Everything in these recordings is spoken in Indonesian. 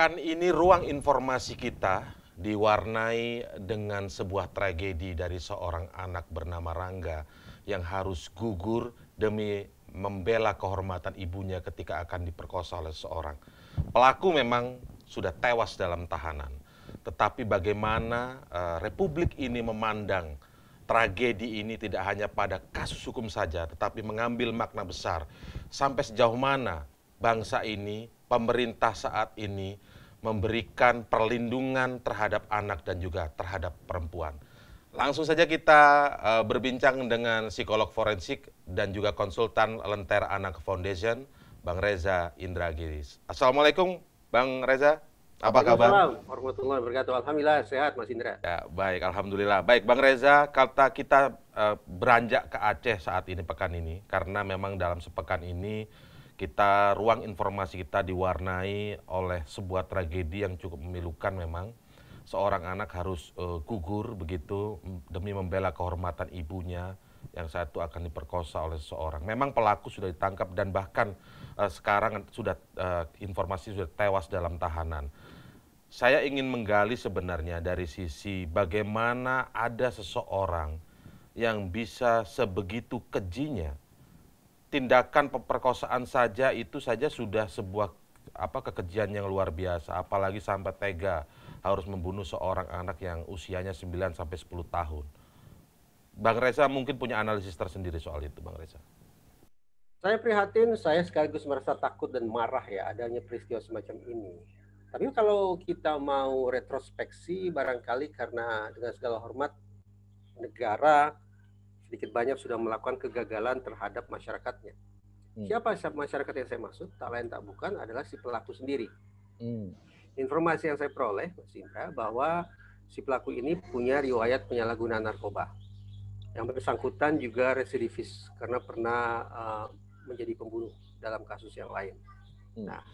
pekan ini ruang informasi kita diwarnai dengan sebuah tragedi dari seorang anak bernama Rangga yang harus gugur demi membela kehormatan ibunya ketika akan diperkosa oleh seorang. Pelaku memang sudah tewas dalam tahanan. Tetapi bagaimana uh, Republik ini memandang tragedi ini tidak hanya pada kasus hukum saja, tetapi mengambil makna besar. Sampai sejauh mana bangsa ini, pemerintah saat ini memberikan perlindungan terhadap anak dan juga terhadap perempuan. Langsung saja kita uh, berbincang dengan psikolog forensik dan juga konsultan Lentera Anak Foundation, Bang Reza Indragiris. Assalamualaikum, Bang Reza. Apa kabar? Assalamualaikum warahmatullahi wabarakatuh. Alhamdulillah sehat Mas Indra. Ya, baik, alhamdulillah. Baik, Bang Reza, kata kita uh, beranjak ke Aceh saat ini pekan ini karena memang dalam sepekan ini kita ruang informasi kita diwarnai oleh sebuah tragedi yang cukup memilukan memang. Seorang anak harus uh, gugur begitu demi membela kehormatan ibunya yang satu akan diperkosa oleh seseorang. Memang pelaku sudah ditangkap dan bahkan uh, sekarang sudah uh, informasi sudah tewas dalam tahanan saya ingin menggali sebenarnya dari sisi bagaimana ada seseorang yang bisa sebegitu kejinya tindakan pemerkosaan saja itu saja sudah sebuah apa kekejian yang luar biasa apalagi sampai tega harus membunuh seorang anak yang usianya 9 sampai 10 tahun. Bang Reza mungkin punya analisis tersendiri soal itu, Bang Reza. Saya prihatin, saya sekaligus merasa takut dan marah ya adanya peristiwa semacam ini tapi kalau kita mau retrospeksi barangkali karena dengan segala hormat negara sedikit banyak sudah melakukan kegagalan terhadap masyarakatnya. Hmm. Siapa masyarakat yang saya maksud? Tak lain tak bukan adalah si pelaku sendiri. Hmm. Informasi yang saya peroleh, Mas Indra, bahwa si pelaku ini punya riwayat penyalahgunaan narkoba. Yang bersangkutan juga residivis karena pernah uh, menjadi pembunuh dalam kasus yang lain. Hmm. Nah,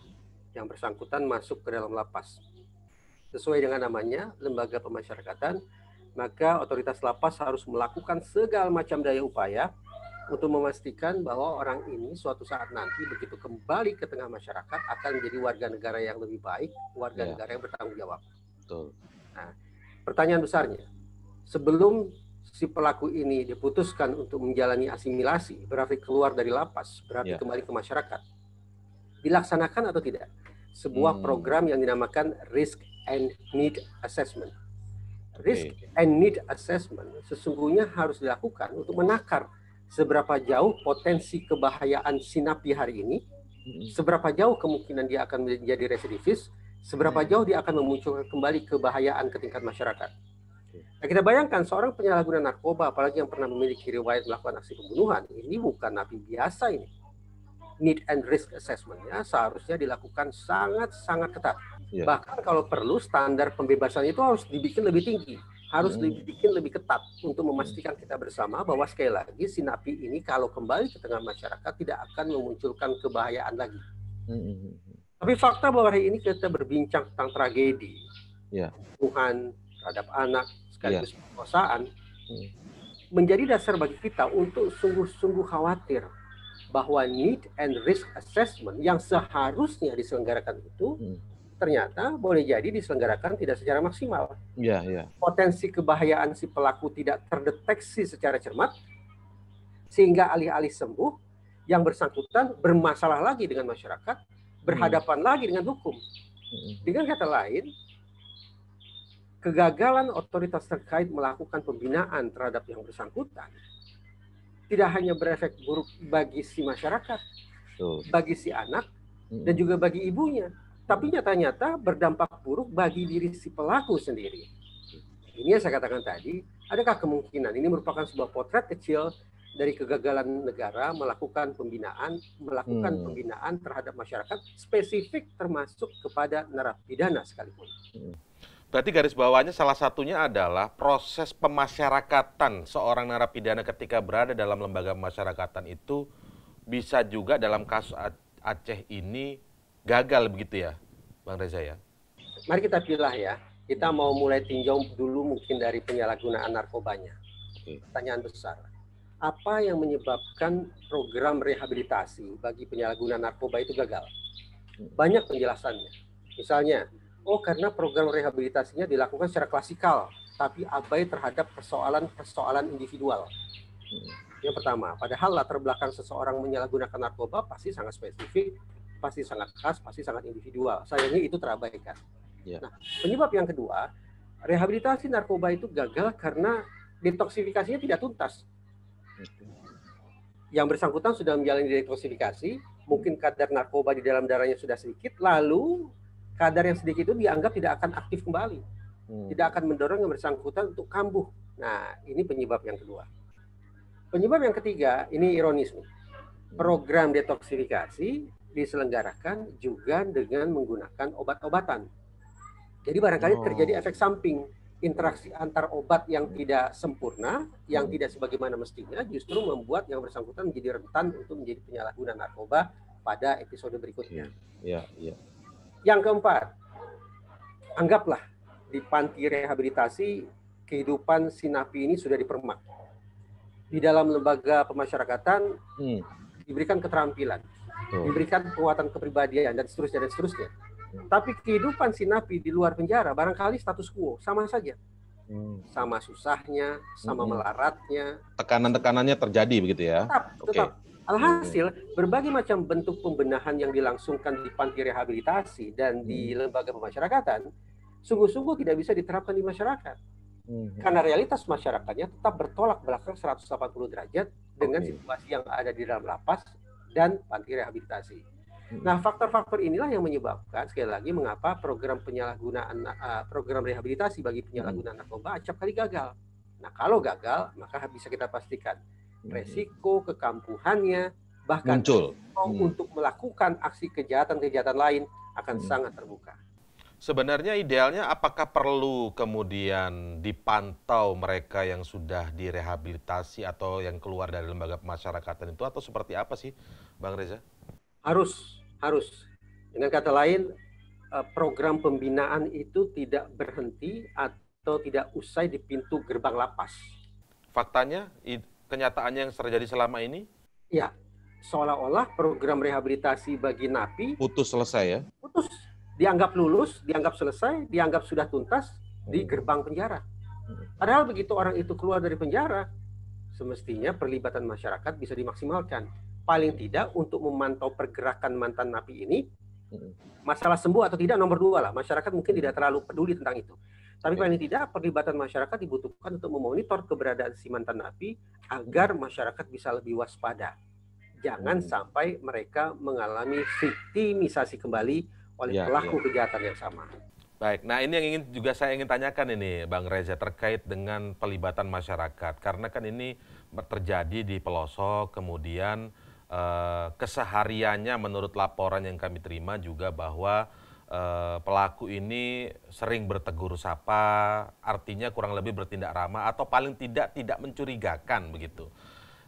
yang bersangkutan masuk ke dalam lapas. Sesuai dengan namanya, lembaga pemasyarakatan, maka otoritas lapas harus melakukan segala macam daya upaya untuk memastikan bahwa orang ini suatu saat nanti begitu kembali ke tengah masyarakat akan menjadi warga negara yang lebih baik, warga ya. negara yang bertanggung jawab. Betul. Nah, pertanyaan besarnya, sebelum si pelaku ini diputuskan untuk menjalani asimilasi, berarti keluar dari lapas, berarti ya. kembali ke masyarakat, dilaksanakan atau tidak? Sebuah hmm. program yang dinamakan Risk and Need Assessment. Risk okay. and Need Assessment. Sesungguhnya harus dilakukan untuk menakar seberapa jauh potensi kebahayaan sinapi hari ini, seberapa jauh kemungkinan dia akan menjadi residivis, seberapa jauh dia akan memunculkan kembali kebahayaan ke tingkat masyarakat. Nah, kita bayangkan seorang penyalahguna narkoba, apalagi yang pernah memiliki riwayat melakukan aksi pembunuhan, ini bukan napi biasa ini need and risk assessment-nya seharusnya dilakukan sangat-sangat ketat. Yeah. Bahkan kalau perlu standar pembebasan itu harus dibikin lebih tinggi, harus hmm. dibikin lebih ketat untuk memastikan kita bersama bahwa sekali lagi si napi ini kalau kembali ke tengah masyarakat tidak akan memunculkan kebahayaan lagi. Hmm. Tapi fakta bahwa hari ini kita berbincang tentang tragedi, yeah. Tuhan terhadap anak sekaligus yeah. perkosaan, hmm. menjadi dasar bagi kita untuk sungguh-sungguh khawatir bahwa need and risk assessment yang seharusnya diselenggarakan itu hmm. ternyata boleh jadi diselenggarakan tidak secara maksimal. Yeah, yeah. Potensi kebahayaan si pelaku tidak terdeteksi secara cermat sehingga alih-alih sembuh yang bersangkutan bermasalah lagi dengan masyarakat, berhadapan hmm. lagi dengan hukum. Hmm. Dengan kata lain, kegagalan otoritas terkait melakukan pembinaan terhadap yang bersangkutan tidak hanya berefek buruk bagi si masyarakat, Tuh. bagi si anak, dan juga bagi ibunya, tapi nyata-nyata berdampak buruk bagi diri si pelaku sendiri. Ini yang saya katakan tadi, adakah kemungkinan ini merupakan sebuah potret kecil dari kegagalan negara melakukan pembinaan, melakukan hmm. pembinaan terhadap masyarakat spesifik termasuk kepada narapidana sekalipun. Hmm. Berarti garis bawahnya salah satunya adalah proses pemasyarakatan seorang narapidana ketika berada dalam lembaga pemasyarakatan itu bisa juga dalam kasus Aceh ini gagal begitu ya, Bang Reza ya? Mari kita pilih ya. Kita mau mulai tinjau dulu mungkin dari penyalahgunaan narkobanya. Pertanyaan besar. Apa yang menyebabkan program rehabilitasi bagi penyalahgunaan narkoba itu gagal? Banyak penjelasannya Misalnya, oh karena program rehabilitasinya dilakukan secara klasikal, tapi abai terhadap persoalan-persoalan individual. Yang pertama, padahal latar belakang seseorang menyalahgunakan narkoba pasti sangat spesifik, pasti sangat khas, pasti sangat individual. Sayangnya itu terabaikan. Ya. Nah, penyebab yang kedua, rehabilitasi narkoba itu gagal karena detoksifikasinya tidak tuntas. Yang bersangkutan sudah menjalani detoksifikasi, mungkin kadar narkoba di dalam darahnya sudah sedikit, lalu kadar yang sedikit itu dianggap tidak akan aktif kembali. Hmm. Tidak akan mendorong yang bersangkutan untuk kambuh. Nah, ini penyebab yang kedua. Penyebab yang ketiga, ini ironis nih. Program detoksifikasi diselenggarakan juga dengan menggunakan obat-obatan. Jadi barangkali oh. terjadi efek samping interaksi antar obat yang tidak sempurna, yang hmm. tidak sebagaimana mestinya, justru membuat yang bersangkutan menjadi rentan untuk menjadi penyalahguna narkoba pada episode berikutnya. Iya, iya. Yang keempat, anggaplah di panti rehabilitasi kehidupan sinapi ini sudah dipermak di dalam lembaga pemasyarakatan hmm. diberikan keterampilan, oh. diberikan penguatan kepribadian dan seterusnya dan seterusnya. Hmm. Tapi kehidupan si napi di luar penjara barangkali status quo sama saja. Hmm. Sama susahnya, sama hmm. melaratnya. Tekanan-tekanannya terjadi begitu ya? Tetap, okay. tetap. Alhasil, berbagai macam bentuk pembenahan yang dilangsungkan di panti rehabilitasi dan hmm. di lembaga pemasyarakatan, sungguh-sungguh tidak bisa diterapkan di masyarakat. Hmm. Karena realitas masyarakatnya tetap bertolak belakang 180 derajat dengan situasi yang ada di dalam lapas dan panti rehabilitasi. Hmm. Nah, faktor-faktor inilah yang menyebabkan sekali lagi mengapa program penyalahgunaan uh, program rehabilitasi bagi penyalahgunaan hmm. narkoba acap kali gagal. Nah, kalau gagal, maka bisa kita pastikan hmm. Resiko kekampuhannya bahkan muncul hmm. untuk melakukan aksi kejahatan-kejahatan lain akan hmm. sangat terbuka. Sebenarnya idealnya apakah perlu kemudian dipantau mereka yang sudah direhabilitasi atau yang keluar dari lembaga pemasyarakatan itu atau seperti apa sih Bang Reza? Harus, harus. Dengan kata lain, eh, program pembinaan itu tidak berhenti atau tidak usai di pintu gerbang lapas. Faktanya, kenyataannya yang terjadi selama ini? Ya, seolah-olah program rehabilitasi bagi napi putus selesai ya? Putus dianggap lulus, dianggap selesai, dianggap sudah tuntas di hmm. gerbang penjara. Padahal begitu orang itu keluar dari penjara, semestinya perlibatan masyarakat bisa dimaksimalkan. Paling tidak untuk memantau pergerakan mantan napi ini, hmm. masalah sembuh atau tidak nomor dua lah. Masyarakat mungkin tidak terlalu peduli tentang itu. Tapi paling tidak perlibatan masyarakat dibutuhkan untuk memonitor keberadaan si mantan napi agar masyarakat bisa lebih waspada. Jangan sampai mereka mengalami viktimisasi kembali oleh ya, pelaku ya. kejahatan yang sama. Baik, nah ini yang ingin juga saya ingin tanyakan ini Bang Reza terkait dengan pelibatan masyarakat karena kan ini terjadi di pelosok kemudian eh, kesehariannya menurut laporan yang kami terima juga bahwa eh, pelaku ini sering bertegur sapa artinya kurang lebih bertindak ramah atau paling tidak tidak mencurigakan begitu.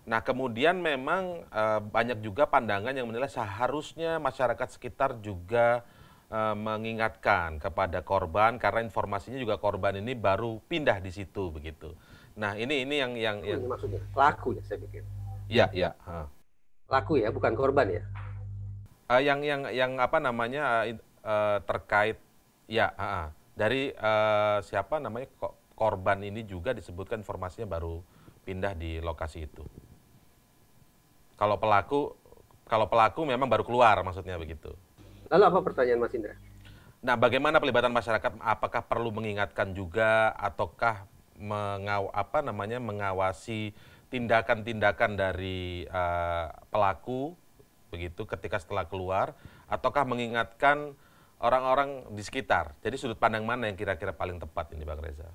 Nah kemudian memang eh, banyak juga pandangan yang menilai seharusnya masyarakat sekitar juga uh, mengingatkan kepada korban karena informasinya juga korban ini baru pindah di situ begitu. Nah ini ini yang yang, yang... maksudnya pelaku ya saya pikir. Iya iya. Pelaku ya bukan korban ya. Uh, yang yang yang apa namanya uh, terkait ya uh, dari uh, siapa namanya korban ini juga disebutkan informasinya baru pindah di lokasi itu. Kalau pelaku kalau pelaku memang baru keluar maksudnya begitu. Lalu apa pertanyaan Mas Indra? Nah, bagaimana pelibatan masyarakat? Apakah perlu mengingatkan juga, ataukah mengaw apa namanya mengawasi tindakan-tindakan dari uh, pelaku begitu ketika setelah keluar, ataukah mengingatkan orang-orang di sekitar? Jadi sudut pandang mana yang kira-kira paling tepat ini, Bang Reza?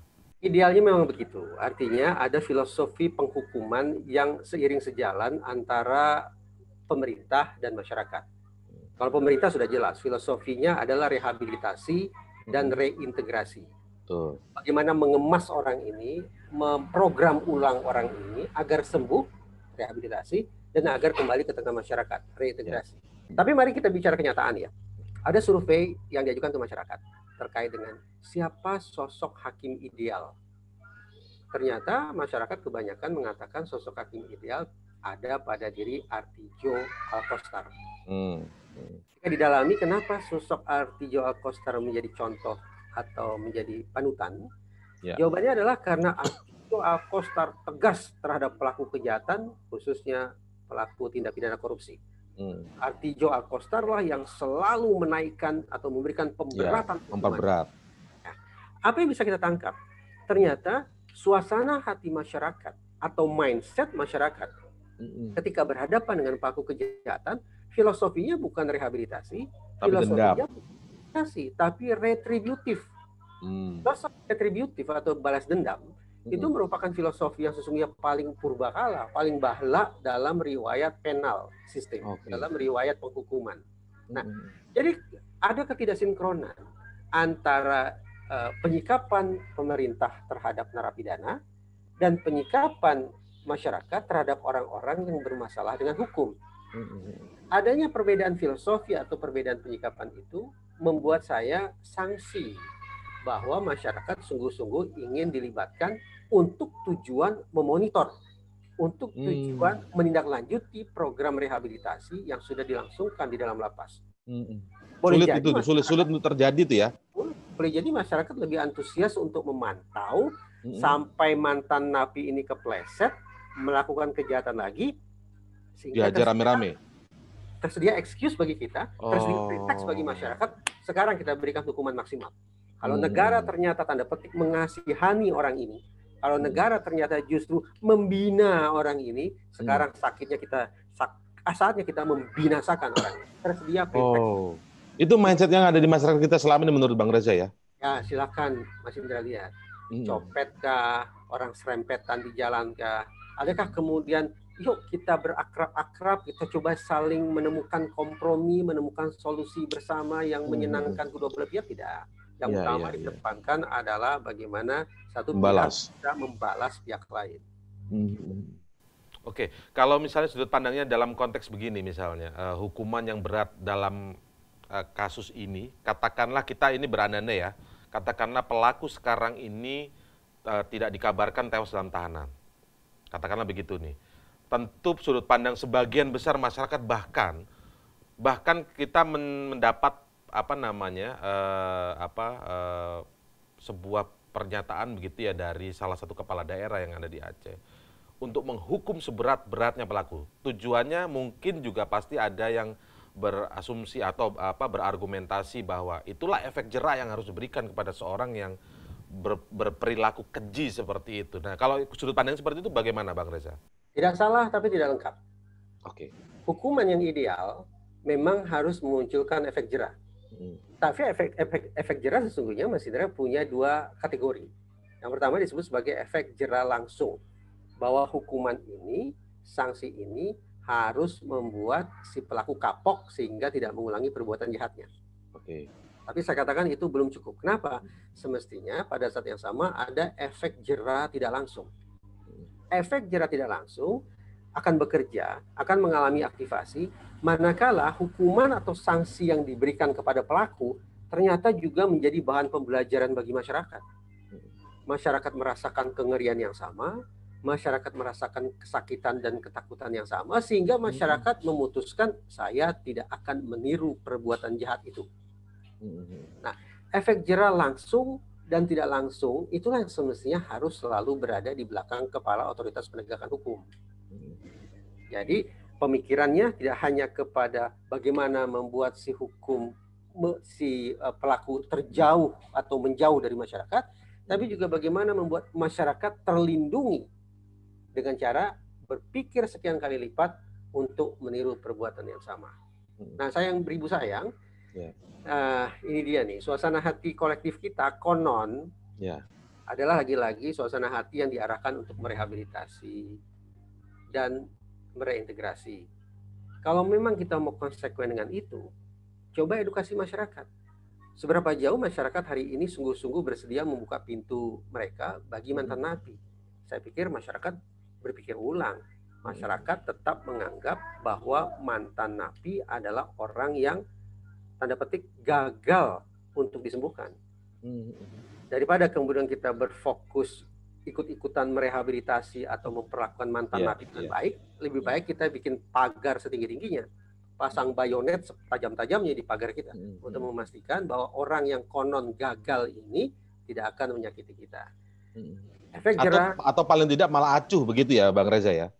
Idealnya memang begitu. Artinya ada filosofi penghukuman yang seiring sejalan antara pemerintah dan masyarakat. Kalau pemerintah sudah jelas, filosofinya adalah rehabilitasi dan hmm. reintegrasi. Tuh. Bagaimana mengemas orang ini, memprogram ulang orang ini agar sembuh, rehabilitasi, dan agar kembali ke tengah masyarakat, reintegrasi. Ya. Tapi mari kita bicara kenyataan ya. Ada survei yang diajukan ke masyarakat terkait dengan siapa sosok hakim ideal. Ternyata masyarakat kebanyakan mengatakan sosok hakim ideal ada pada diri Artijo Alkostar. Hmm Jika didalami kenapa sosok Artijo Alkostar menjadi contoh atau menjadi panutan? Ya. Jawabannya adalah karena Artijo Alkostar tegas terhadap pelaku kejahatan, khususnya pelaku tindak pidana korupsi. Hmm. Artijo Alkostar lah yang selalu menaikkan atau memberikan pemberatan. Ya, memperberat. Ya. Apa yang bisa kita tangkap? Ternyata suasana hati masyarakat atau mindset masyarakat ketika berhadapan dengan pelaku kejahatan, filosofinya bukan rehabilitasi, tapi filosofinya rehabilitasi, tapi retributif. Hmm. retributif atau balas dendam hmm. itu merupakan filosofi yang sesungguhnya paling purbakala, paling bahla dalam riwayat penal sistem, okay. dalam riwayat penghukuman. Nah, hmm. jadi ada ketidaksinkronan antara uh, penyikapan pemerintah terhadap narapidana dan penyikapan masyarakat terhadap orang-orang yang bermasalah dengan hukum. Adanya perbedaan filosofi atau perbedaan penyikapan itu membuat saya sanksi bahwa masyarakat sungguh-sungguh ingin dilibatkan untuk tujuan memonitor, untuk hmm. tujuan hmm. menindaklanjuti program rehabilitasi yang sudah dilangsungkan di dalam lapas. Hmm. Boleh sulit itu, sulit sulit untuk terjadi itu ya. Boleh jadi masyarakat lebih antusias untuk memantau hmm. sampai mantan napi ini kepleset melakukan kejahatan lagi sehingga diajar rame-rame tersedia excuse bagi kita, tersedia pretext bagi oh. masyarakat. Sekarang kita berikan hukuman maksimal. Kalau hmm. negara ternyata tanda petik mengasihani orang ini, kalau negara ternyata justru membina orang ini, sekarang hmm. sakitnya kita sak, saatnya kita membinasakan orang ini. Tersedia pretext. Oh. Itu mindset yang ada di masyarakat kita selama ini menurut Bang Reza ya? Ya, silakan Mas Indra lihat. Hmm. Copet kah, orang serempetan di jalan kah, Adakah kemudian yuk kita berakrab-akrab, kita coba saling menemukan kompromi, menemukan solusi bersama yang hmm. menyenangkan kedua belah pihak tidak. Yang ya, utama ya, dikedepankan ya. adalah bagaimana satu membalas. pihak bisa membalas pihak lain. Hmm. Oke, kalau misalnya sudut pandangnya dalam konteks begini misalnya, uh, hukuman yang berat dalam uh, kasus ini, katakanlah kita ini berandai ya, katakanlah pelaku sekarang ini uh, tidak dikabarkan tewas dalam tahanan katakanlah begitu nih tentu sudut pandang sebagian besar masyarakat bahkan bahkan kita mendapat apa namanya uh, apa uh, sebuah pernyataan begitu ya dari salah satu kepala daerah yang ada di Aceh untuk menghukum seberat-beratnya pelaku. Tujuannya mungkin juga pasti ada yang berasumsi atau apa berargumentasi bahwa itulah efek jerah yang harus diberikan kepada seorang yang ber, berperilaku keji seperti itu. Nah, kalau sudut pandang seperti itu bagaimana Bang Reza? Tidak salah tapi tidak lengkap. Oke. Okay. Hukuman yang ideal memang harus memunculkan efek jerah. Hmm. Tapi efek, efek efek jerah sesungguhnya masih Indra punya dua kategori. Yang pertama disebut sebagai efek jerah langsung. Bahwa hukuman ini, sanksi ini harus membuat si pelaku kapok sehingga tidak mengulangi perbuatan jahatnya. Oke. Okay. Tapi saya katakan itu belum cukup. Kenapa? Semestinya pada saat yang sama ada efek jerah tidak langsung. Efek jerah tidak langsung akan bekerja, akan mengalami aktivasi, manakala hukuman atau sanksi yang diberikan kepada pelaku ternyata juga menjadi bahan pembelajaran bagi masyarakat. Masyarakat merasakan kengerian yang sama, masyarakat merasakan kesakitan dan ketakutan yang sama, sehingga masyarakat memutuskan saya tidak akan meniru perbuatan jahat itu. Nah, efek jerah langsung dan tidak langsung itulah yang semestinya harus selalu berada di belakang kepala otoritas penegakan hukum. Jadi pemikirannya tidak hanya kepada bagaimana membuat si hukum si eh, pelaku terjauh atau menjauh dari masyarakat, tapi juga bagaimana membuat masyarakat terlindungi dengan cara berpikir sekian kali lipat untuk meniru perbuatan yang sama. Nah, sayang beribu sayang, yeah uh, ini dia nih suasana hati kolektif kita konon yeah. adalah lagi-lagi suasana hati yang diarahkan untuk merehabilitasi dan mereintegrasi. Kalau memang kita mau konsekuen dengan itu, coba edukasi masyarakat. Seberapa jauh masyarakat hari ini sungguh-sungguh bersedia membuka pintu mereka bagi mantan napi? Saya pikir masyarakat berpikir ulang. Masyarakat tetap menganggap bahwa mantan napi adalah orang yang tanda petik gagal untuk disembuhkan. Hmm. Daripada kemudian kita berfokus ikut-ikutan merehabilitasi atau memperlakukan mantan yeah, napi dengan yeah. baik, lebih yeah. baik kita bikin pagar setinggi-tingginya pasang bayonet tajam-tajamnya di pagar kita hmm. untuk memastikan bahwa orang yang konon gagal ini tidak akan menyakiti kita. Hmm. Efek jerah atau, atau paling tidak malah acuh begitu ya, Bang Reza ya?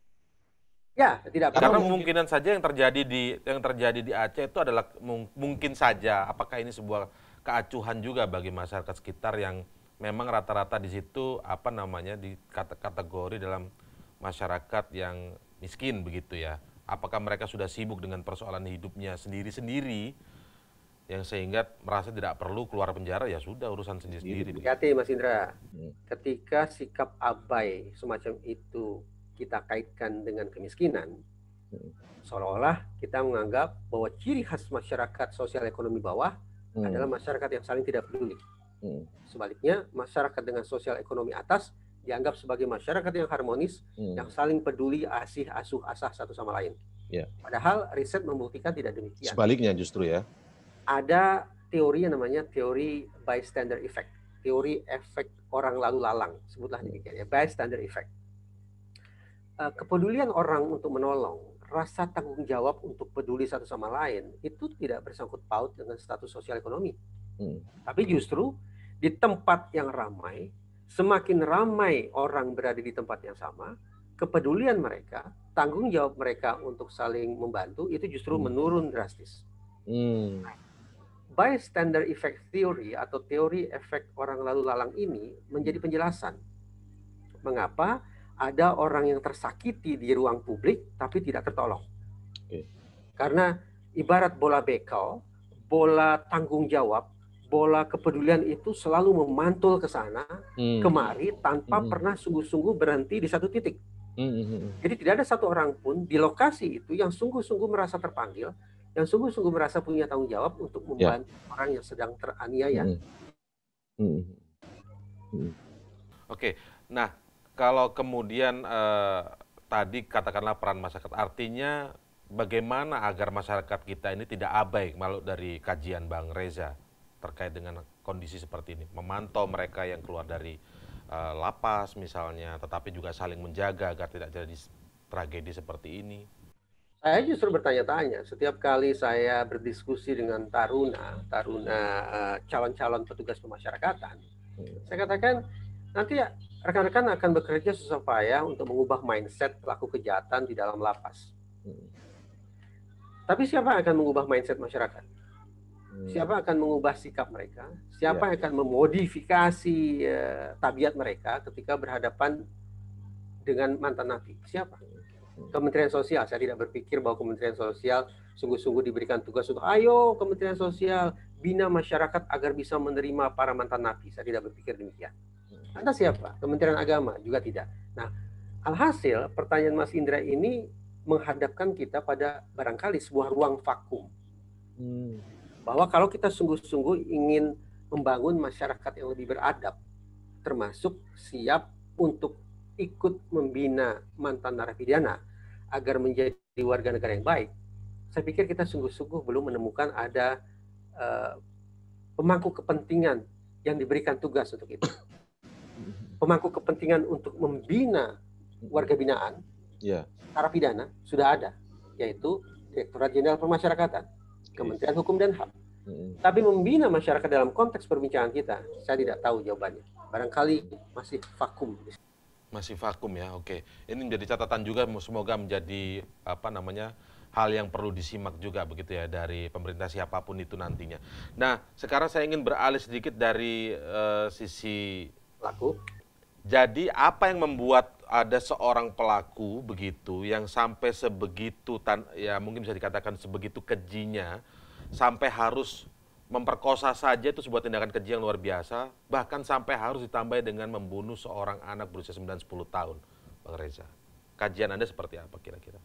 Ya, tidak. Karena kemungkinan saja yang terjadi di yang terjadi di Aceh itu adalah mungkin saja apakah ini sebuah keacuhan juga bagi masyarakat sekitar yang memang rata-rata di situ apa namanya di kategori dalam masyarakat yang miskin begitu ya. Apakah mereka sudah sibuk dengan persoalan hidupnya sendiri-sendiri yang sehingga merasa tidak perlu keluar penjara ya sudah urusan sendiri-sendiri. Hati Mas Indra, hmm. ketika sikap abai semacam itu kita kaitkan dengan kemiskinan, hmm. seolah-olah kita menganggap bahwa ciri khas masyarakat sosial ekonomi bawah hmm. adalah masyarakat yang saling tidak peduli. Hmm. Sebaliknya, masyarakat dengan sosial ekonomi atas dianggap sebagai masyarakat yang harmonis, hmm. yang saling peduli, asih, asuh, asah satu sama lain. Yeah. Padahal riset membuktikan tidak demikian. Sebaliknya justru ya. Ada teori yang namanya teori bystander effect, teori efek orang lalu lalang, sebutlah demikian ya, bystander effect uh, kepedulian orang untuk menolong, rasa tanggung jawab untuk peduli satu sama lain itu tidak bersangkut paut dengan status sosial ekonomi. Hmm. Tapi justru di tempat yang ramai, semakin ramai orang berada di tempat yang sama, kepedulian mereka, tanggung jawab mereka untuk saling membantu itu justru hmm. menurun drastis. Hmm. Bystander effect theory atau teori efek orang lalu lalang ini menjadi penjelasan mengapa ada orang yang tersakiti di ruang publik tapi tidak tertolong. Okay. Karena ibarat bola bekel, bola tanggung jawab, bola kepedulian itu selalu memantul ke sana, hmm. kemari tanpa hmm. pernah sungguh-sungguh berhenti di satu titik. Hmm. hmm, hmm. Jadi tidak ada satu orang pun di lokasi itu yang sungguh-sungguh merasa terpanggil, yang sungguh-sungguh merasa punya tanggung jawab untuk ya. membantu yeah. orang yang sedang teraniaya. Hmm. Hmm. Hmm. Oke, nah kalau kemudian eh, tadi katakanlah peran masyarakat, artinya bagaimana agar masyarakat kita ini tidak abai malu dari kajian Bang Reza terkait dengan kondisi seperti ini, memantau mereka yang keluar dari uh, lapas misalnya, tetapi juga saling menjaga agar tidak terjadi tragedi seperti ini. Saya justru bertanya-tanya setiap kali saya berdiskusi dengan taruna, taruna uh, calon-calon petugas pemasyarakatan, hmm. saya katakan nanti ya rekan-rekan akan bekerja susah payah untuk mengubah mindset pelaku kejahatan di dalam lapas. Hmm. Tapi siapa yang akan mengubah mindset masyarakat? Hmm. Siapa akan mengubah sikap mereka? Siapa ya. yang akan memodifikasi uh, tabiat mereka ketika berhadapan dengan mantan napi? Siapa? Hmm. Kementerian Sosial. Saya tidak berpikir bahwa Kementerian Sosial sungguh-sungguh diberikan tugas untuk ayo Kementerian Sosial bina masyarakat agar bisa menerima para mantan napi. Saya tidak berpikir demikian. Anda siapa? Kementerian Agama juga tidak. Nah, alhasil pertanyaan Mas Indra ini menghadapkan kita pada barangkali sebuah ruang vakum. Hmm. Bahwa kalau kita sungguh-sungguh ingin membangun masyarakat yang lebih beradab, termasuk siap untuk ikut membina mantan narapidana agar menjadi warga negara yang baik, saya pikir kita sungguh-sungguh belum menemukan ada uh, pemangku kepentingan yang diberikan tugas untuk itu pemangku kepentingan untuk membina warga binaan, yeah. pidana sudah ada, yaitu Direktorat Jenderal Pemasyarakatan, Kementerian Hukum dan HAM. Hmm. Tapi membina masyarakat dalam konteks perbincangan kita, saya tidak tahu jawabannya. Barangkali masih vakum. Masih vakum ya, oke. Ini menjadi catatan juga, semoga menjadi apa namanya hal yang perlu disimak juga begitu ya dari pemerintah siapa pun itu nantinya. Nah, sekarang saya ingin beralih sedikit dari uh, sisi pelaku jadi apa yang membuat ada seorang pelaku begitu yang sampai sebegitu tan ya mungkin bisa dikatakan sebegitu kejinya sampai harus memperkosa saja itu sebuah tindakan keji yang luar biasa bahkan sampai harus ditambah dengan membunuh seorang anak berusia 9-10 tahun Bang Reza. Kajian Anda seperti apa kira-kira?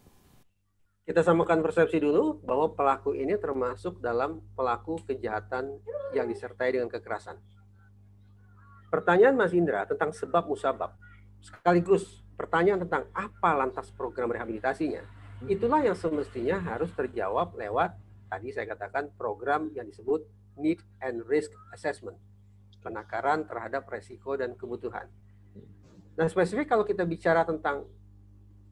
Kita samakan persepsi dulu bahwa pelaku ini termasuk dalam pelaku kejahatan yang disertai dengan kekerasan. Pertanyaan Mas Indra tentang sebab musabab, sekaligus pertanyaan tentang apa lantas program rehabilitasinya, hmm. itulah yang semestinya harus terjawab lewat tadi saya katakan program yang disebut need and risk assessment, penakaran terhadap resiko dan kebutuhan. Nah spesifik kalau kita bicara tentang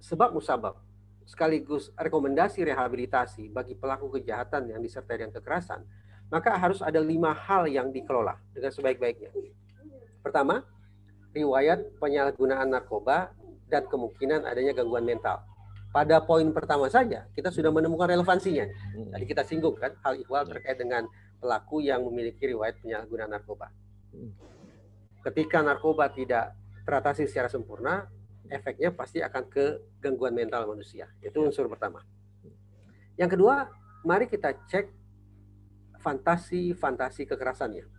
sebab musabab, sekaligus rekomendasi rehabilitasi bagi pelaku kejahatan yang disertai dengan kekerasan, maka harus ada lima hal yang dikelola dengan sebaik-baiknya. Pertama, riwayat penyalahgunaan narkoba dan kemungkinan adanya gangguan mental. Pada poin pertama saja, kita sudah menemukan relevansinya. Hmm. Tadi kita singgung kan, hal ihwal ya. terkait dengan pelaku yang memiliki riwayat penyalahgunaan narkoba. Hmm. Ketika narkoba tidak teratasi secara sempurna, efeknya pasti akan ke gangguan mental manusia. Itu unsur pertama. Yang kedua, mari kita cek fantasi-fantasi kekerasannya.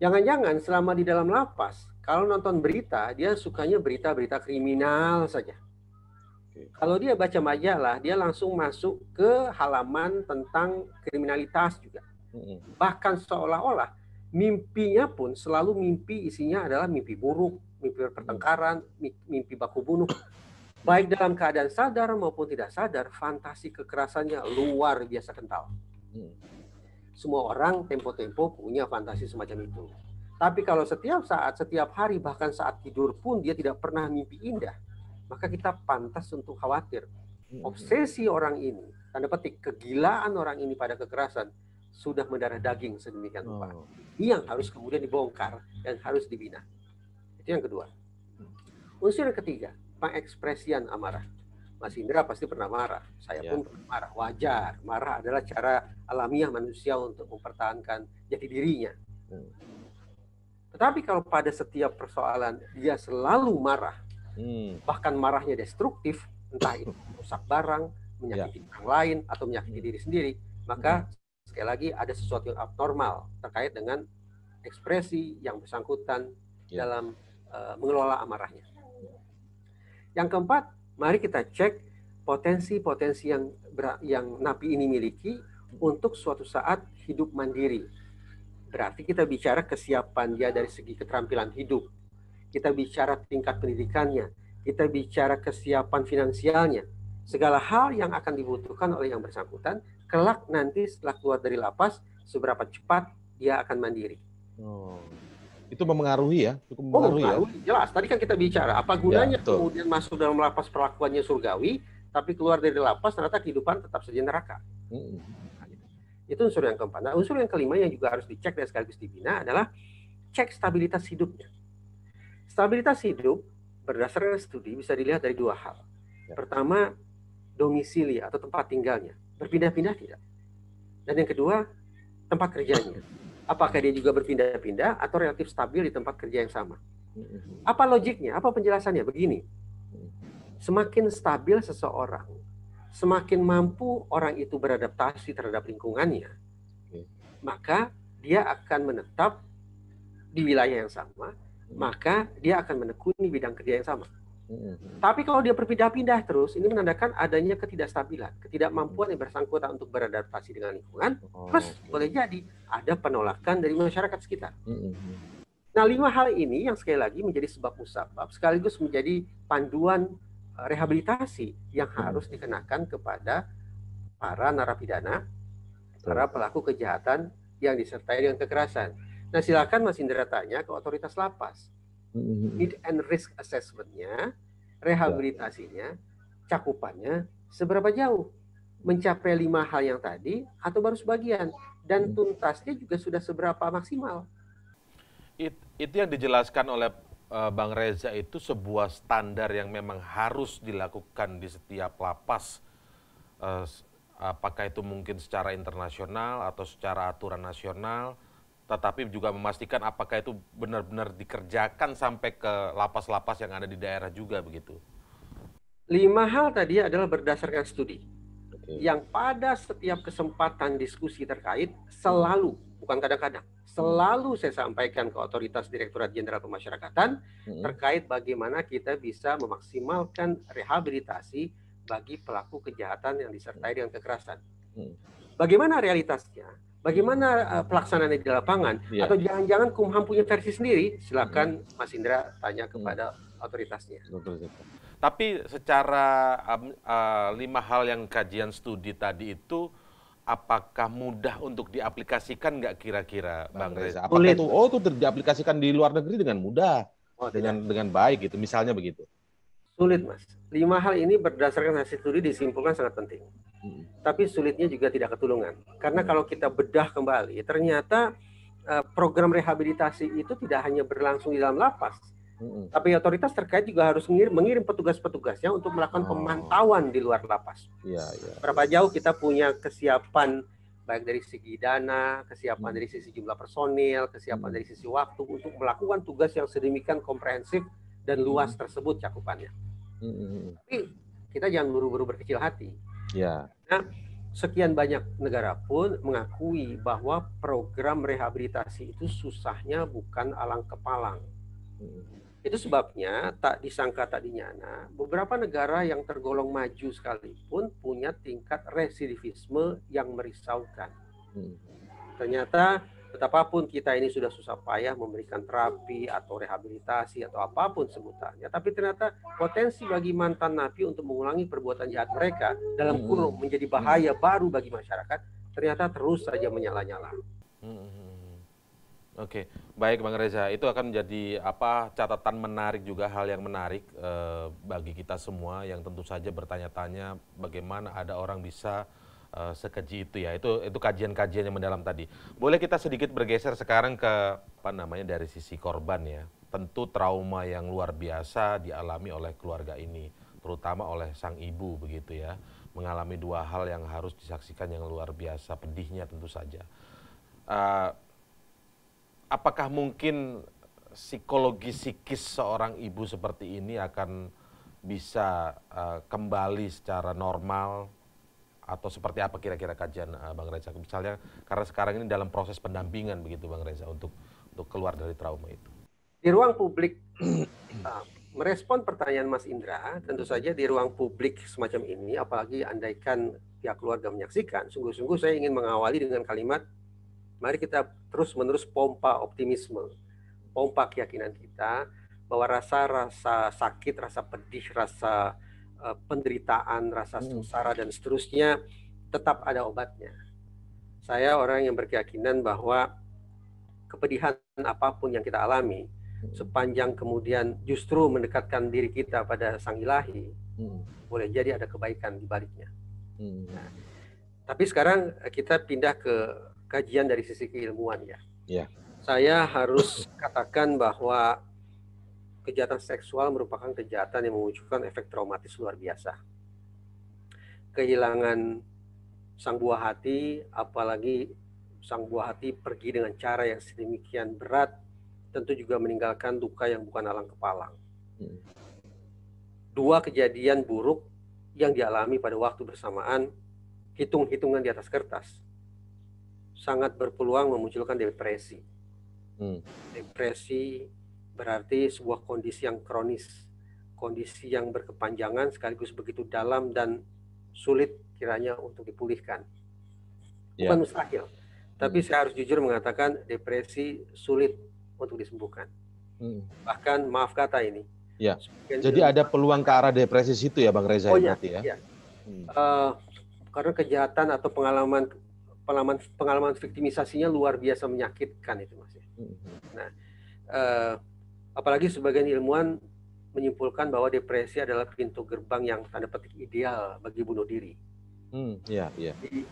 Jangan-jangan selama di dalam lapas, kalau nonton berita, dia sukanya berita-berita kriminal saja. Kalau dia baca majalah, dia langsung masuk ke halaman tentang kriminalitas juga. Bahkan seolah-olah mimpinya pun selalu mimpi isinya adalah mimpi buruk, mimpi pertengkaran, mimpi baku bunuh. Baik dalam keadaan sadar maupun tidak sadar, fantasi kekerasannya luar biasa kental. Semua orang tempo-tempo punya fantasi semacam itu. Tapi kalau setiap saat, setiap hari, bahkan saat tidur pun dia tidak pernah mimpi indah, maka kita pantas untuk khawatir. Obsesi orang ini, tanda petik, kegilaan orang ini pada kekerasan, sudah mendarah daging sedemikian rupa. Oh. Ini yang harus kemudian dibongkar dan harus dibina. Itu yang kedua. Unsur yang ketiga, pengekspresian amarah. Mas Indra pasti pernah marah. Saya ya. pun pernah marah. Wajar. Marah adalah cara alamiah manusia untuk mempertahankan jati dirinya. Hmm. Tetapi kalau pada setiap persoalan dia selalu marah, hmm. bahkan marahnya destruktif, entah itu merusak barang, menyakiti ya. orang lain, atau menyakiti diri sendiri, maka hmm. sekali lagi ada sesuatu yang abnormal terkait dengan ekspresi yang bersangkutan ya. dalam uh, mengelola amarahnya. Yang keempat, mari kita cek potensi-potensi yang yang napi ini miliki untuk suatu saat hidup mandiri. Berarti kita bicara kesiapan dia dari segi keterampilan hidup. Kita bicara tingkat pendidikannya, kita bicara kesiapan finansialnya. Segala hal yang akan dibutuhkan oleh yang bersangkutan, kelak nanti setelah keluar dari lapas, seberapa cepat dia akan mandiri. Oh itu mempengaruhi ya, cukup mempengaruhi, oh, ya. Jelas, tadi kan kita bicara apa ya, gunanya ya, kemudian masuk dalam lapas perlakuannya surgawi, tapi keluar dari lapas ternyata kehidupan tetap saja neraka. Hmm. Nah, gitu. Itu unsur yang keempat. Nah, unsur yang kelima yang juga harus dicek dan sekaligus dibina adalah cek stabilitas hidupnya. Stabilitas hidup berdasarkan studi bisa dilihat dari dua hal. Ya. Pertama, domisili atau tempat tinggalnya. Berpindah-pindah tidak. Dan yang kedua, tempat kerjanya apakah dia juga berpindah-pindah atau relatif stabil di tempat kerja yang sama. Mm-hmm. Apa logiknya? Apa penjelasannya? Begini. Semakin stabil seseorang, semakin mampu orang itu beradaptasi terhadap lingkungannya, maka dia akan menetap di wilayah yang sama, maka dia akan menekuni bidang kerja yang sama. Hmm. Tapi kalau dia berpindah-pindah terus, ini menandakan adanya ketidakstabilan, ketidakmampuan yang bersangkutan untuk beradaptasi dengan lingkungan. Oh, Terus boleh jadi ada penolakan dari masyarakat sekitar. Hmm. Nah, lima hal ini yang sekali lagi menjadi sebab musabab sekaligus menjadi panduan eh, rehabilitasi yang hmm. harus dikenakan kepada para narapidana, para pelaku kejahatan yang disertai dengan kekerasan. Nah, silakan Mas Indra tanya ke otoritas lapas need and risk assessment-nya, rehabilitasinya, cakupannya seberapa jauh? Mencapai lima hal yang tadi atau baru sebagian? Dan tuntasnya juga sudah seberapa maksimal? It, itu yang dijelaskan oleh uh, Bang Reza itu sebuah standar yang memang harus dilakukan di setiap lapas. Uh, apakah itu mungkin secara internasional atau secara aturan nasional? Tetapi juga memastikan apakah itu benar-benar dikerjakan sampai ke lapas-lapas yang ada di daerah juga begitu. Lima hal tadi adalah berdasarkan studi okay. yang pada setiap kesempatan diskusi terkait selalu bukan kadang-kadang selalu saya sampaikan ke otoritas Direktorat Jenderal Pemasyarakatan hmm. terkait bagaimana kita bisa memaksimalkan rehabilitasi bagi pelaku kejahatan yang disertai dengan kekerasan. Hmm. Bagaimana realitasnya? Bagaimana uh, pelaksanaannya di lapangan? Yeah. Atau jangan-jangan Kumham punya versi sendiri? Silakan hmm. Mas Indra tanya kepada hmm. otoritasnya. Tapi secara um, uh, lima hal yang kajian studi tadi itu, apakah mudah untuk diaplikasikan nggak kira-kira, Bang Reza? Apakah itu oh itu diaplikasikan di luar negeri dengan mudah, oh, dengan dengan baik gitu, misalnya begitu? Sulit, Mas. Lima hal ini berdasarkan hasil studi disimpulkan sangat penting. Hmm. Tapi sulitnya juga tidak ketulungan. Karena hmm. kalau kita bedah kembali, ternyata uh, program rehabilitasi itu tidak hanya berlangsung di dalam lapas, hmm. tapi otoritas terkait juga harus mengirim, mengirim petugas-petugasnya untuk melakukan oh. pemantauan di luar lapas. Ya, ya. Berapa jauh kita punya kesiapan baik dari segi dana, kesiapan hmm. dari sisi jumlah personil, kesiapan hmm. dari sisi waktu untuk melakukan tugas yang sedemikian komprehensif dan luas hmm. tersebut cakupannya. Hmm. Tapi kita jangan buru-buru berkecil hati. Ya. Nah, sekian banyak negara pun mengakui bahwa program rehabilitasi itu susahnya bukan alang kepalang. Hmm. Itu sebabnya tak disangka tak dinyana, beberapa negara yang tergolong maju sekalipun punya tingkat residivisme yang merisaukan. Hmm. Ternyata betapapun kita ini sudah susah payah memberikan terapi atau rehabilitasi atau apa pun sebutannya, tapi ternyata potensi bagi mantan napi untuk mengulangi perbuatan jahat mereka dalam hmm. kurung menjadi bahaya baru bagi masyarakat ternyata terus saja menyala-nyala. Hmm. Oke, baik Bang Reza, itu akan menjadi apa catatan menarik juga hal yang menarik eh, bagi kita semua yang tentu saja bertanya-tanya bagaimana ada orang bisa sekeji itu ya. Itu itu kajian-kajian yang mendalam tadi. Boleh kita sedikit bergeser sekarang ke apa namanya dari sisi korban ya. Tentu trauma yang luar biasa dialami oleh keluarga ini, terutama oleh sang ibu begitu ya. Mengalami dua hal yang harus disaksikan yang luar biasa pedihnya tentu saja. Uh, apakah mungkin psikologi psikis seorang ibu seperti ini akan bisa uh, kembali secara normal atau seperti apa kira-kira kajian uh, Bang Reza misalnya karena sekarang ini dalam proses pendampingan begitu Bang Reza untuk untuk keluar dari trauma itu. Di ruang publik uh, merespon pertanyaan Mas Indra, tentu saja di ruang publik semacam ini apalagi andaikan pihak keluarga menyaksikan, sungguh-sungguh saya ingin mengawali dengan kalimat mari kita terus-menerus pompa optimisme, pompa keyakinan kita bahwa rasa-rasa sakit, rasa pedih, rasa uh, penderitaan, rasa hmm. sengsara dan seterusnya tetap ada obatnya. Saya orang yang berkeyakinan bahwa kepedihan apa pun yang kita alami hmm. sepanjang kemudian justru mendekatkan diri kita pada Sang Ilahi, hmm. boleh jadi ada kebaikan di baliknya. Hmm. Nah, tapi sekarang kita pindah ke kajian dari sisi keilmuan ya. Ya. Saya harus katakan bahwa kejahatan seksual merupakan kejahatan yang memunculkan efek traumatis luar biasa. Kehilangan sang buah hati, apalagi sang buah hati pergi dengan cara yang sedemikian berat, tentu juga meninggalkan duka yang bukan alang kepalang. Hmm. Dua kejadian buruk yang dialami pada waktu bersamaan, hitung-hitungan di atas kertas sangat berpeluang memunculkan depresi. Hmm. Depresi berarti sebuah kondisi yang kronis, kondisi yang berkepanjangan sekaligus begitu dalam dan sulit kiranya untuk dipulihkan. Ya. Bukan yeah. mustahil, tapi hmm. saya harus jujur mengatakan depresi sulit untuk disembuhkan. Hmm. Bahkan maaf kata ini. Ya. Jadi ada peluang ke arah depresi situ ya, Bang Reza oh, ya, ya. ya. Hmm. Uh, karena kejahatan atau pengalaman pengalaman pengalaman viktimisasinya luar biasa menyakitkan itu mas. Ya. Hmm. Nah, eh, apalagi sebagian ilmuwan menyimpulkan bahwa depresi adalah pintu gerbang yang tanda petik ideal bagi bunuh diri. Hmm, ya, ya. Jadi,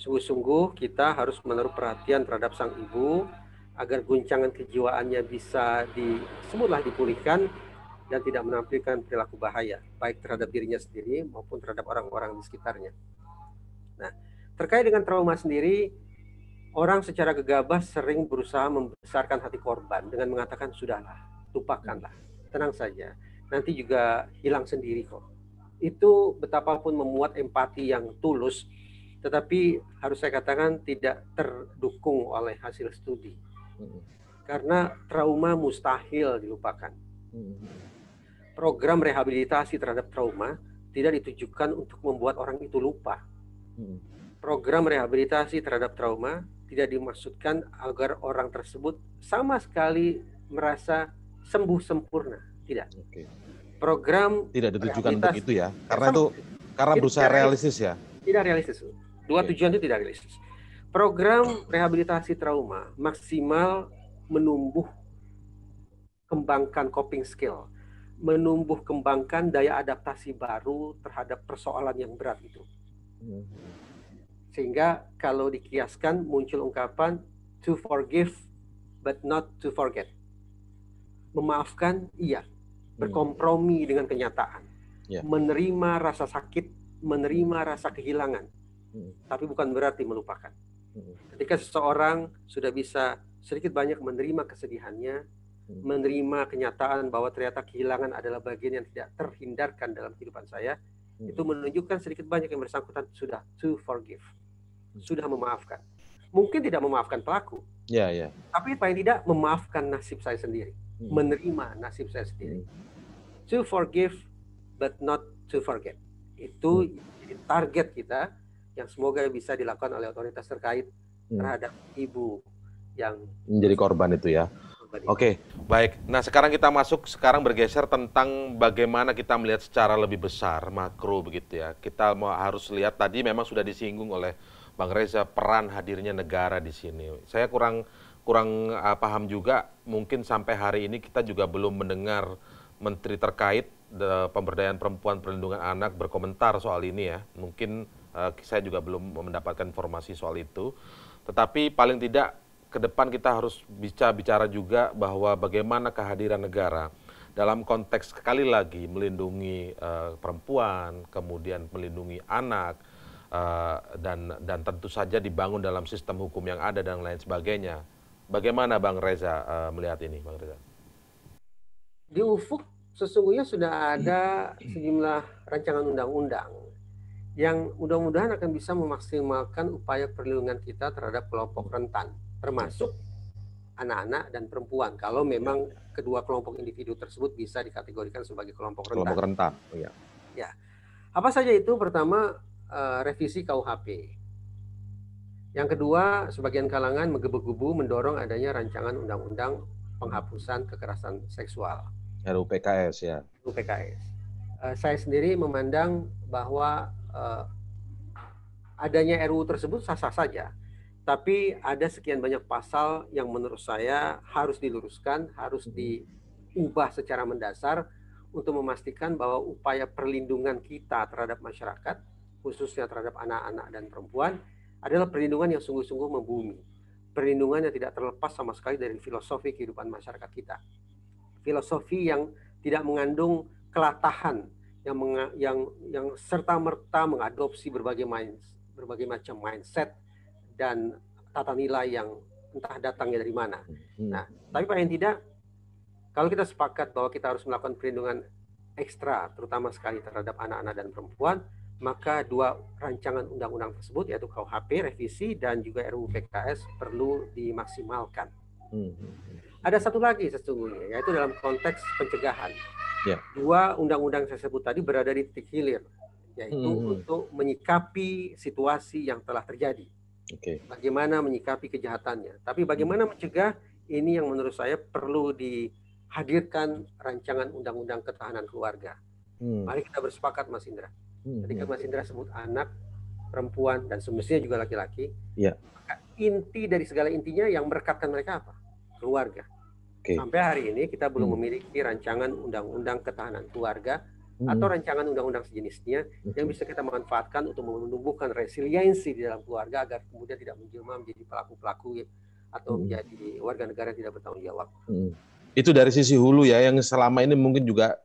sungguh-sungguh kita harus menaruh perhatian terhadap sang ibu agar guncangan kejiwaannya bisa disebutlah dipulihkan dan tidak menampilkan perilaku bahaya baik terhadap dirinya sendiri maupun terhadap orang-orang di sekitarnya. Nah, Terkait dengan trauma sendiri, orang secara gegabah sering berusaha membesarkan hati korban dengan mengatakan sudahlah, lupakanlah, tenang saja, nanti juga hilang sendiri kok. Itu betapapun memuat empati yang tulus, tetapi harus saya katakan tidak terdukung oleh hasil studi. Karena trauma mustahil dilupakan. Program rehabilitasi terhadap trauma tidak ditujukan untuk membuat orang itu lupa program rehabilitasi terhadap trauma tidak dimaksudkan agar orang tersebut sama sekali merasa sembuh sempurna, tidak. Oke. Program tidak ditujukan untuk itu ya, karena itu karena berusaha realistis ya. Tidak realistis. Dua Oke. tujuan itu tidak realistis. Program rehabilitasi trauma maksimal menumbuh kembangkan coping skill, menumbuh kembangkan daya adaptasi baru terhadap persoalan yang berat itu. Hmm. Sehingga kalau dikiaskan muncul ungkapan to forgive but not to forget. Memaafkan iya, hmm. berkompromi dengan kenyataan. Yeah. Menerima rasa sakit, menerima rasa kehilangan. Hmm. Tapi bukan berarti melupakan. Hmm. Ketika seseorang sudah bisa sedikit banyak menerima kesedihannya, menerima kenyataan bahwa ternyata kehilangan adalah bagian yang tidak terhindarkan dalam kehidupan saya, itu menunjukkan sedikit banyak yang bersangkutan sudah to forgive, sudah memaafkan. Mungkin tidak memaafkan pelaku, ya, ya. tapi paling tidak memaafkan nasib saya sendiri, hmm. Menerima nasib saya sendiri. To forgive, but not to forget. Itu hmm. target kita yang semoga bisa dilakukan oleh otoritas terkait hmm. terhadap ibu yang menjadi korban itu ya. Oke, okay. baik. Nah sekarang kita masuk, sekarang bergeser tentang bagaimana kita melihat secara lebih besar, makro begitu ya. Kita mau harus lihat tadi memang sudah disinggung oleh Bang Reza peran hadirnya negara di sini. Saya kurang kurang uh, paham juga, mungkin sampai hari ini kita juga belum mendengar menteri terkait pemberdayaan perempuan perlindungan anak berkomentar soal ini ya. Mungkin uh, saya juga belum mendapatkan informasi soal itu. Tetapi paling tidak ke depan kita harus bisa bicara juga bahwa bagaimana kehadiran negara dalam konteks sekali lagi melindungi uh, perempuan, kemudian melindungi anak, uh, dan dan tentu saja dibangun dalam sistem hukum yang ada dan lain sebagainya. Bagaimana Bang Reza uh, melihat ini, Bang Reza? Di ufuk sesungguhnya sudah ada sejumlah rancangan undang-undang yang mudah-mudahan akan bisa memaksimalkan upaya perlindungan kita terhadap kelompok rentan termasuk anak-anak dan perempuan kalau memang kedua kelompok individu tersebut bisa dikategorikan sebagai kelompok rentan. Kelompok rentan, oh, ya. Ya. Apa saja itu? Pertama, uh, revisi KUHP. Yang kedua, sebagian kalangan menggebu-gebu mendorong adanya rancangan undang-undang penghapusan kekerasan seksual. RUPKS ya. RUPKS. Uh, saya sendiri memandang bahwa uh, adanya RUU tersebut sah-sah saja tapi ada sekian banyak pasal yang menurut saya harus diluruskan, harus diubah secara mendasar untuk memastikan bahwa upaya perlindungan kita terhadap masyarakat, khususnya terhadap anak-anak dan perempuan, adalah perlindungan yang sungguh-sungguh membumi. Perlindungan yang tidak terlepas sama sekali dari filosofi kehidupan masyarakat kita. Filosofi yang tidak mengandung kelatahan, yang yang yang serta merta mengadopsi berbagai mind, berbagai macam mindset dan tata nilai yang entah datangnya dari mana. Hmm. Nah, tapi paling tidak kalau kita sepakat bahwa kita harus melakukan perlindungan ekstra, terutama sekali terhadap anak-anak dan perempuan, maka dua rancangan undang-undang tersebut yaitu KUHP revisi dan juga RUU PKS perlu dimaksimalkan. Hmm. Ada satu lagi sesungguhnya yaitu dalam konteks pencegahan. Yeah. Dua undang-undang saya sebut tadi berada di titik hilir yaitu hmm. untuk menyikapi situasi yang telah terjadi. Okay. Bagaimana menyikapi kejahatannya. Tapi bagaimana mencegah ini yang menurut saya perlu dihadirkan rancangan undang-undang ketahanan keluarga. Hmm. Mari kita bersepakat Mas Indra. Hmm. Ketika Mas Indra sebut anak, perempuan dan semestinya juga laki-laki, yeah. inti dari segala intinya yang merekatkan mereka apa? Keluarga. Okay. Sampai hari ini kita belum hmm. memiliki rancangan undang-undang ketahanan keluarga hmm. atau rancangan undang-undang sejenisnya hmm. yang bisa kita manfaatkan untuk menumbuhkan resiliensi di dalam keluarga agar kemudian tidak menjelma menjadi pelaku-pelaku atau hmm. menjadi warga negara yang tidak bertanggung jawab. Hmm. Itu dari sisi hulu ya yang selama ini mungkin juga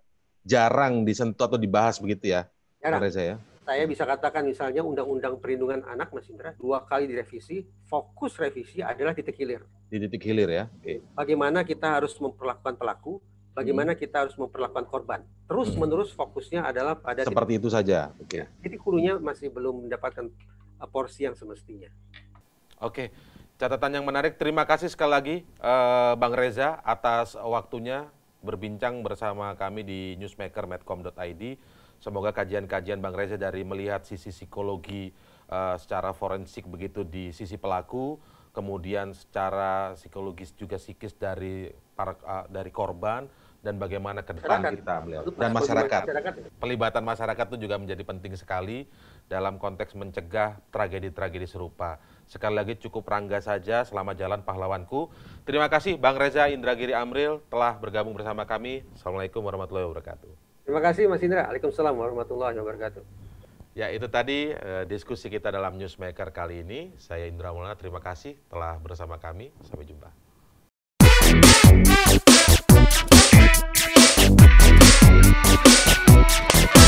jarang disentuh atau dibahas begitu ya. Jarang. Saya. saya bisa katakan misalnya Undang-Undang Perlindungan Anak Mas Indra dua kali direvisi, fokus revisi adalah titik hilir. Di titik hilir ya. Okay. Bagaimana kita harus memperlakukan pelaku, bagaimana hmm. kita harus memperlakukan korban. Terus hmm. menerus fokusnya adalah pada seperti itu saja. Oke. Okay. Titik hulunya masih belum mendapatkan uh, porsi yang semestinya. Oke. Okay. Catatan yang menarik. Terima kasih sekali lagi uh, Bang Reza atas waktunya berbincang bersama kami di newsmaker.medcom.id. Semoga kajian-kajian Bang Reza dari melihat sisi psikologi uh, secara forensik begitu di sisi pelaku, kemudian secara psikologis juga psikis dari para uh, dari korban dan bagaimana ke depan kita melihat dan masyarakat. masyarakat. Pelibatan masyarakat itu juga menjadi penting sekali dalam konteks mencegah tragedi-tragedi serupa. Sekali lagi cukup rangga saja selama jalan pahlawanku. Terima kasih Bang Reza Indragiri Amril telah bergabung bersama kami. Assalamualaikum warahmatullahi wabarakatuh. Terima kasih Mas Indra. Waalaikumsalam warahmatullahi wabarakatuh. Ya, itu tadi eh, diskusi kita dalam Newsmaker kali ini. Saya Indra Maulana, terima kasih telah bersama kami. Sampai jumpa. Thank you.